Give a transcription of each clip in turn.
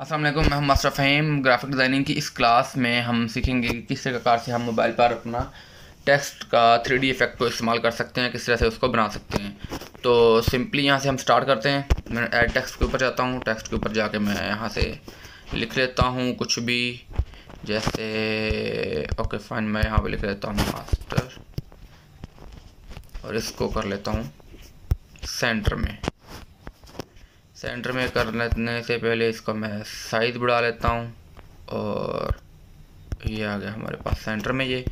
वालेकुम, मैं master Faheem graphic designing की इस क्लास में हम सीखेंगे कि किस प्रकार से हम मोबाइल पर अपना टेक्स्ट का थ्री डी इफ़ेक्ट को इस्तेमाल कर सकते हैं, किस तरह से उसको बना सकते हैं। तो सिंपली यहाँ से हम स्टार्ट करते हैं। मैं ऐड टेक्स्ट के ऊपर जाता हूँ टेक्स्ट के ऊपर जाके मैं यहाँ से लिख लेता हूँ कुछ भी। जैसे ओके फाइन मैं यहाँ पर लिख लेता हूँ मास्टर और इसको कर लेता हूँ सेंटर में। सेंटर में कर लेने से पहले इसको मैं साइज़ बढ़ा लेता हूँ और ये आ गया हमारे पास सेंटर में ये।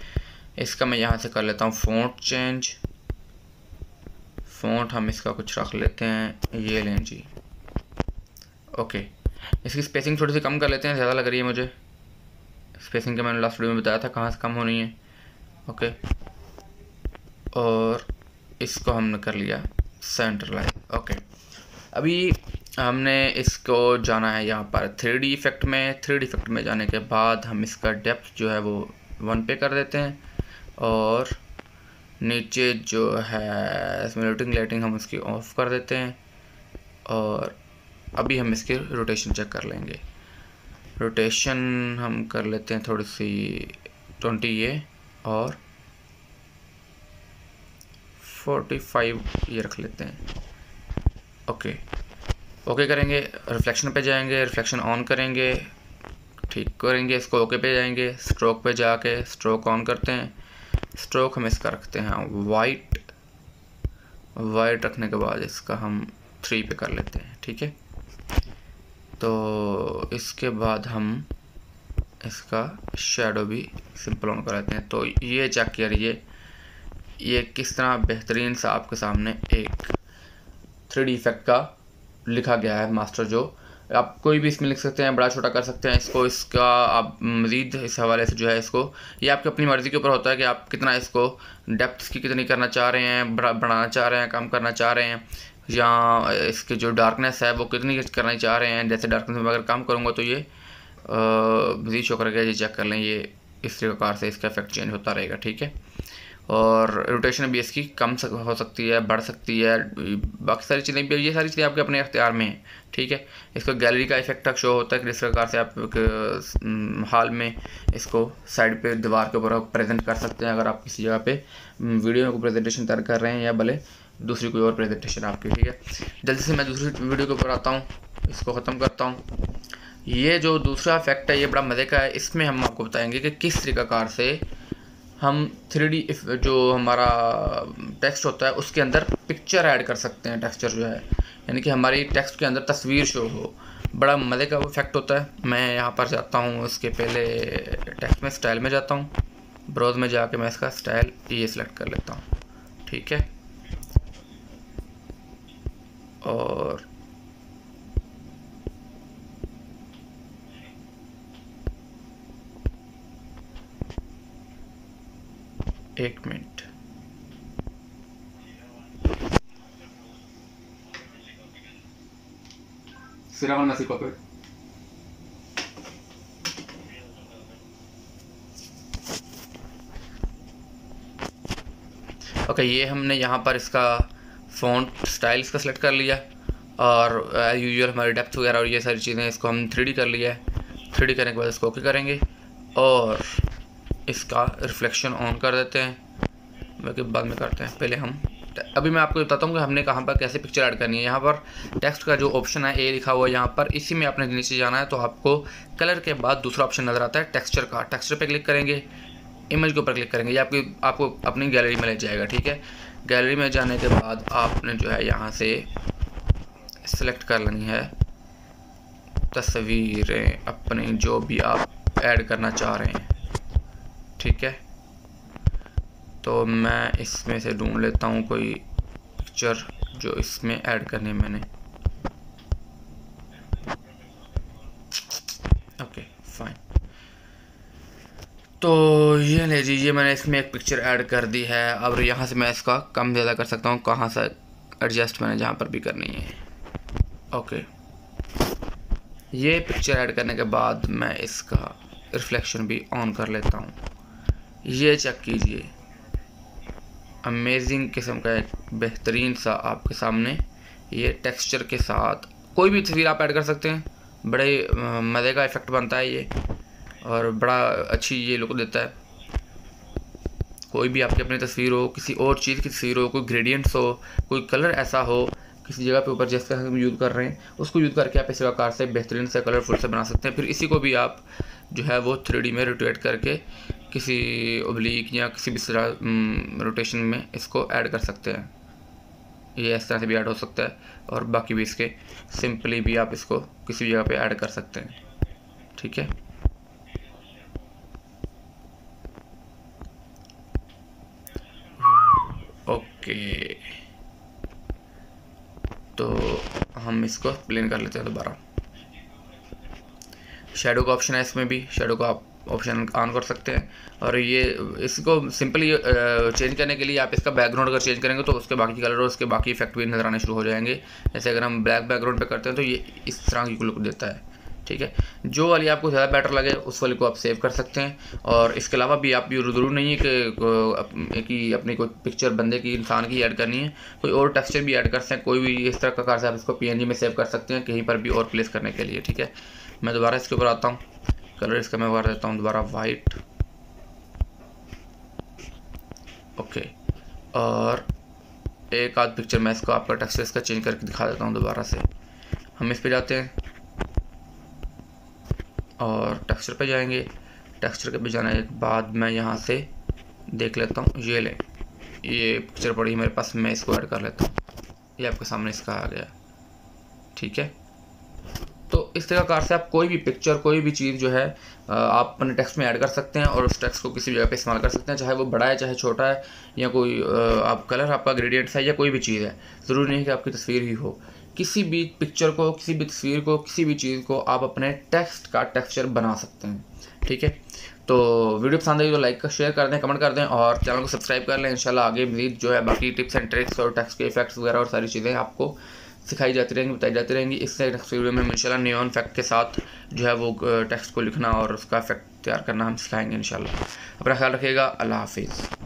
इसका मैं यहाँ से कर लेता हूँ फ़ॉन्ट चेंज फ़ॉन्ट हम इसका कुछ रख लेते हैं, ये लें जी। ओके इसकी स्पेसिंग थोड़ी सी कम कर लेते हैं, ज़्यादा लग रही है मुझे। स्पेसिंग का मैंने लास्ट वीडियो में बताया था कहाँ से कम होनी है। ओके और इसको हमने कर लिया सेंटर लाइन ओके अभी हमने इसको जाना है यहाँ पर थ्री डी इफ़ेक्ट में। थ्री डी इफ़ेक्ट में जाने के बाद हम इसका डेप्थ जो है वो वन पे कर देते हैं और नीचे जो है इसमें रोटिंग लाइटिंग हम उसकी ऑफ़ कर देते हैं और अभी हम इसकी रोटेशन चेक कर लेंगे। रोटेशन हम कर लेते हैं थोड़ी सी ट्वेंटी ये और फोर्टी फाइव ये रख लेते हैं। ओके ओके करेंगे रिफ्लेक्शन पे जाएँगे रिफ्लेक्शन ऑन करेंगे, ठीक करेंगे, इसको ओके पे जाएँगे स्ट्रोक पे जाके स्ट्रोक ऑन करते हैं स्ट्रोक हम इसका रखते हैं वाइट वाइट रखने के बाद इसका हम थ्री पे कर लेते हैं, ठीक है? तो इसके बाद हम इसका शेडो भी सिंपल ऑन कर लेते हैं। तो ये चेक करिए ये किस तरह बेहतरीन सा आपके सामने एक थ्री इफ़ेक्ट का लिखा गया है मास्टर जो आप कोई भी इसमें लिख सकते हैं, बड़ा छोटा कर सकते हैं इसको, इसका आप मज़ीद इस हवाले से जो है इसको। ये आपकी अपनी मर्ज़ी के ऊपर होता है कि आप कितना इसको डेप्थ की कितनी करना चाह रहे हैं बढ़ाना चाह रहे हैं, कम करना चाह रहे हैं, या इसकी जो डार्कनेस है वो कितनी करना चाह रहे हैं। जैसे डार्कनेस में अगर कम करूँगा तो ये मज़ीद शो करेगा ये चेक कर लें, ये इस प्रकार से इसका इफ़ेक्ट चेंज होता रहेगा, ठीक है? और रोटेशन भी इसकी कम सक, हो सकती है बढ़ सकती है। बाकी सारी चीज़ें भी ये सारी चीज़ें आपके अपने अख्तियार में हैं ठीक है? इसको गैलरी का इफ़ेक्ट तक शो होता है कि जिस प्रकार से आप हाल में इसको साइड पे दीवार के ऊपर प्रेजेंट कर सकते हैं अगर आप किसी जगह पे वीडियो को प्रेजेंटेशन तैयार कर रहे हैं या भले दूसरी कोई और प्रेजेंटेशन आपकी ठीक है? जल्दी से मैं दूसरी वीडियो के ऊपर आता हूँ इसको ख़त्म करता हूँ। ये जो दूसरा इफ़ेक्ट है ये बड़ा मज़े का है इसमें हम आपको बताएँगे कि किस तरीक़ाकार से हम थ्री जो हमारा टेक्स्ट होता है, उसके अंदर पिक्चर ऐड कर सकते हैं टेक्सचर जो है। यानी कि हमारी टेक्स्ट के अंदर तस्वीर शो हो। बड़ा मज़े का इफ़ेक्ट होता है। मैं यहाँ पर जाता हूँ इसके पहले टेक्स्ट में स्टाइल में जाता हूँ। ब्राउज में जाके मैं इसका स्टाइल ये सिलेक्ट कर लेता हूँ। ठीक है? और एक minute Siraman nasi kopi. Okay ये हमने यहाँ पर इसका फ़ॉन्ट स्टाइल इसका सेलेक्ट कर लिया और यूजुअल हमारी डेप्थ वगैरह और ये सारी चीज़ें इसको हम थ्री कर लिया है थ्री करने के बाद इसको ओके करेंगे और इसका रिफ्लेक्शन ऑन कर देते हैं। बाकी बाद में करते हैं। पहले हम अभी मैं आपको बताता हूँ कि हमने कहाँ पर कैसे पिक्चर ऐड करनी है। यहाँ पर टेक्स्ट का जो ऑप्शन है ए लिखा हुआ है यहाँ पर। इसी में आपने नीचे जाना है तो आपको कलर के बाद दूसरा ऑप्शन नज़र आता है टेक्सचर का। टेक्सचर पे क्लिक करेंगे इमेज के ऊपर क्लिक करेंगे। ये आपकी, आपको अपनी गैलरी में ले जाएगा, ठीक है? गैलरी में जाने के बाद आपने जो है यहाँ से सेलेक्ट कर लेनी है। तस्वीरें अपनी जो भी आप ऐड करना चाह रहे हैं। ठीक है? तो मैं इसमें से ढूंढ लेता हूँ कोई पिक्चर जो इसमें ऐड करनी मैंने। ओके फाइन तो ये ले लीजिए, मैंने इसमें एक पिक्चर ऐड कर दी है। अब यहाँ से मैं इसका कम ज़्यादा कर सकता हूँ, कहाँ से एडजस्ट मैंने जहाँ पर भी करनी है। ओके ये पिक्चर ऐड करने के बाद मैं इसका रिफ्लेक्शन भी ऑन कर लेता हूँ। ये चेक कीजिए। अमेजिंग किस्म का एक बेहतरीन सा आपके सामने ये टेक्सचर के साथ कोई भी तस्वीर आप ऐड कर सकते हैं। बड़े मज़े का इफ़ेक्ट बनता है ये और बड़ा अच्छी ये लुक देता है। कोई भी आपकी अपनी तस्वीर हो, किसी और चीज़ की तस्वीर हो, कोई ग्रेडियंट्स हो, कोई कलर ऐसा हो, किसी जगह पे ऊपर जैसे हम यूज़ कर रहे हैं, उसको यूज़ करके आप इस प्रकार से बेहतरीन से कलरफुल से बना सकते हैं। फिर इसी को भी आप जो है वो थ्री में रोटेट करके किसी ओब्लिक या किसी भी रोटेशन में इसको ऐड कर सकते हैं। ये इस तरह से भी ऐड हो सकता है और बाकी भी इसके सिंपली भी आप इसको किसी भी जगह पे ऐड कर सकते हैं। ठीक है? ओके। तो हम इसको प्लेन कर लेते हैं दोबारा। शेडो का ऑप्शन है इसमें भी। शेडो को आप ऑप्शन ऑन कर सकते हैं। और ये, इसको सिंपली चेंज करने के लिए आप इसका बैकग्राउंड अगर चेंज करेंगे तो उसके बाकी कलर और उसके बाकी इफ़ेक्ट भी नज़र आने शुरू हो जाएँगे। जैसे अगर हम ब्लैक बैकग्राउंड पे करते हैं तो ये इस तरह की लुक देता है। ठीक है? जो वाली आपको ज़्यादा बेटर लगे, उस वाली को आप सेव कर सकते हैं। और इसके अलावा भी आप ये ज़रूर नहीं है कि कि अपनी कोई पिक्चर बंदे की, इंसान की ऐड करनी है। कोई और टेक्सचर भी ऐड कर सकते हैं। कोई भी इस तरह का कार से आप इसको पीएनजी में सेव कर सकते हैं, कहीं पर भी और प्लेस करने के लिए। ठीक है? मैं दोबारा इसके ऊपर आता हूँ। कलर इसका मैं कर देता हूँ दोबारा वाइट ओके और एक आध पिक्चर मैं इसको आपका टेक्सचर इसका चेंज करके दिखा देता हूँ दोबारा से. हम इस पे जाते हैं. और टेक्सचर पे जाएँगे. टेक्सचर के पे जाने के बाद मैं यहाँ से देख लेता हूँ. ये लें. ये पिक्चर पड़ी मेरे पास, मैं इसको ऐड कर लेता हूँ. ये आपके सामने इसका आ गया. ठीक है? तो इस तरह कार से आप कोई भी पिक्चर कोई भी चीज़ जो है आप अपने टेक्स्ट में ऐड कर सकते हैं और उस टेक्स्ट को किसी भी जगह पे इस्तेमाल कर सकते हैं, चाहे वो बड़ा है, चाहे छोटा है, या कोई आप कलर आपका ग्रेडियंट्स है या कोई भी चीज़ है। ज़रूरी नहीं कि आपकी तस्वीर ही हो। किसी भी पिक्चर को, किसी भी तस्वीर को, किसी भी चीज़ को आप अपने टेक्स्ट का टेक्सचर बना सकते हैं, ठीक है? तो वीडियो पसंद आई तो लाइक का शेयर कर दें कमेंट कर दें और चैनल को सब्सक्राइब कर लें। इंशाल्लाह आगे मजीद जो है बाकी टिप्स एंड ट्रिक्स और टेक्स्ट के इफेक्ट्स वगैरह और सारी चीज़ें आपको सिखाई जाती रहेंगी, बताई जाती रहेंगी। इससे नेक्स्ट वीडियो में इंशाल्लाह न्यून फैक्ट के साथ जो है वो टेक्स्ट को लिखना और उसका फैक्ट तैयार करना हम सिखाएँगे इंशाल्लाह। अपना ख्याल रखिएगा, अल्लाह हाफिज़।